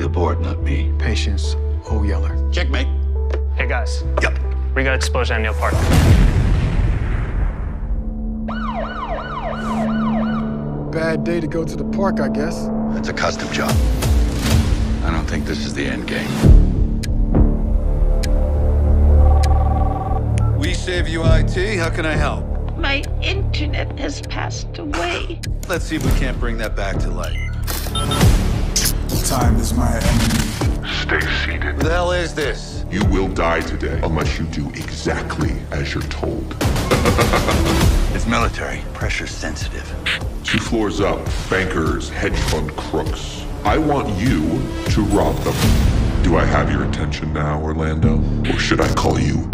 court, not me. Patience, O Yeller. Checkmate. Hey guys, Yep. we got explosion at Neil Park. Bad day to go to the park, I guess. It's a custom job. I don't think this is the end game. We save you IT. How can I help? My internet has passed away. Let's see if we can't bring that back to life. Time is my enemy. Stay seated. Who the hell is this? You will die today unless you do exactly as you're told. It's military. Pressure sensitive. Two floors up, bankers, hedge fund crooks. I want you to rob them. Do I have your attention now, Orlando? Or should I call you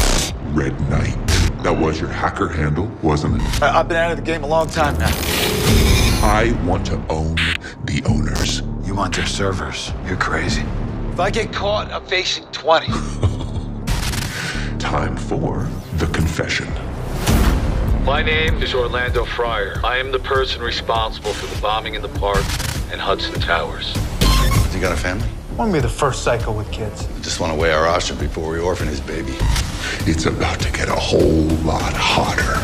Red Knight? That was your hacker handle, wasn't it? I- I've been out of the game a long time now. I want to own the owners. You want their servers. You're crazy. If I get caught, I'm facing 20. Time for the confession. My name is Orlando Fryer. I am the person responsible for the bombing in the park and Hudson Towers. Has he got a family? Won't be the first psycho with kids. I just want to weigh our option before we orphan his baby. It's about to get a whole lot hotter.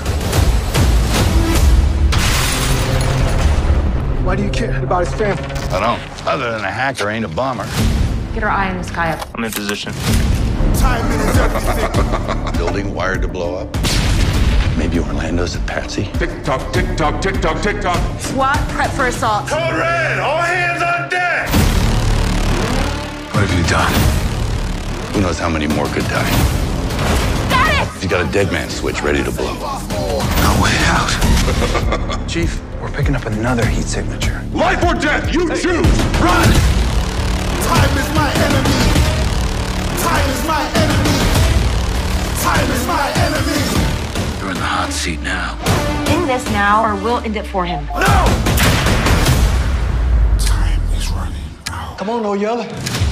Why do you care about his family? I don't. Other than a hacker ain't a bomber. Get our eye on this guy up. I'm in position. Time is everything. Building wired to blow up. Maybe Orlando's a patsy. Tick tock, tick tock, tick tock, tick tock. SWAT, prep for assault. Code red! All hands on deck! What have you done? Who knows how many more could die? Got it! He's got a dead man switch ready to blow. No way out. Chief, we're picking up another heat signature. Life or death, you choose! Run! Time is my enemy. Time is my enemy. Time is my enemy. You're in the hot seat now. End this now, or we'll end it for him. No! Time is running out. Come on, O Yeller.